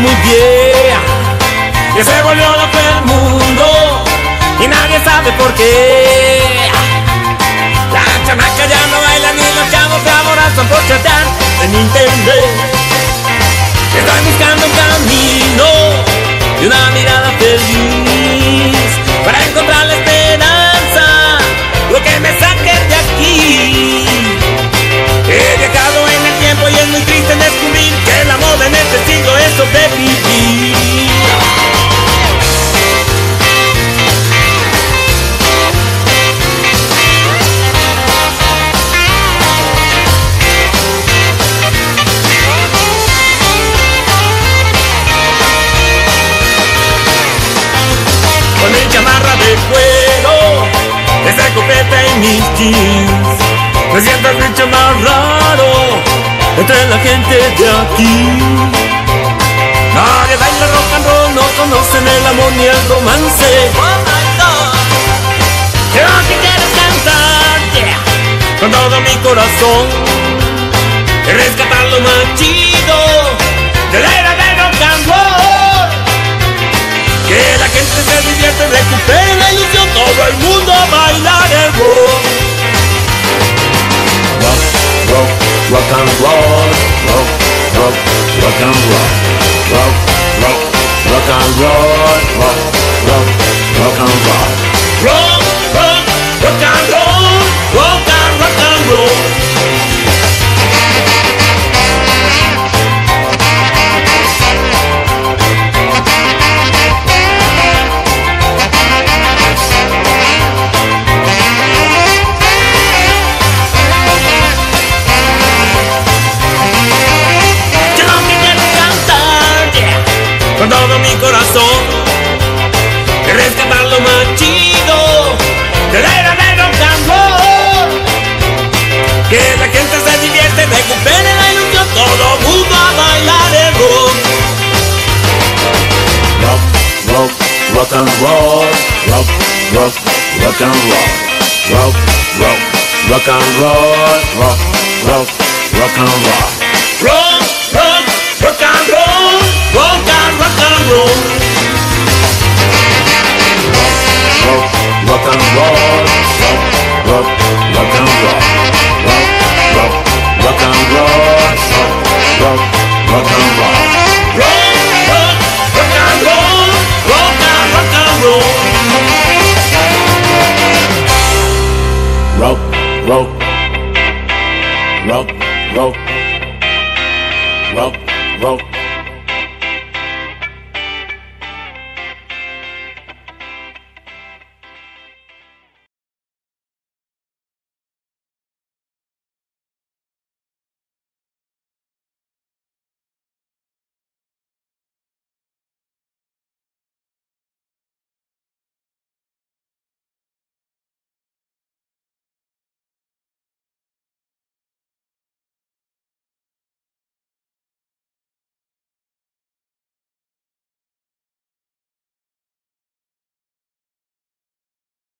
muy bien. Y se volvió loco el mundo y nadie sabe por qué. La chamaca ya no baila ni los chavos se aborazan por chatear en internet. Estoy buscando un camino cuero, esa escopeta y mis jeans. Me siento el bicho más raro entre la gente de aquí. Nadie baila rock and roll, no conocen el amor ni el romance. Creo que quieres cantar, yeah, con todo mi corazón. Y rescatar lo más chido and roll, rock, rock, rock and roll, rock, rock and roll, rock, rock, rock and roll, rock, rock, rock and roll, rock, rope, rope, rope, rope, rope.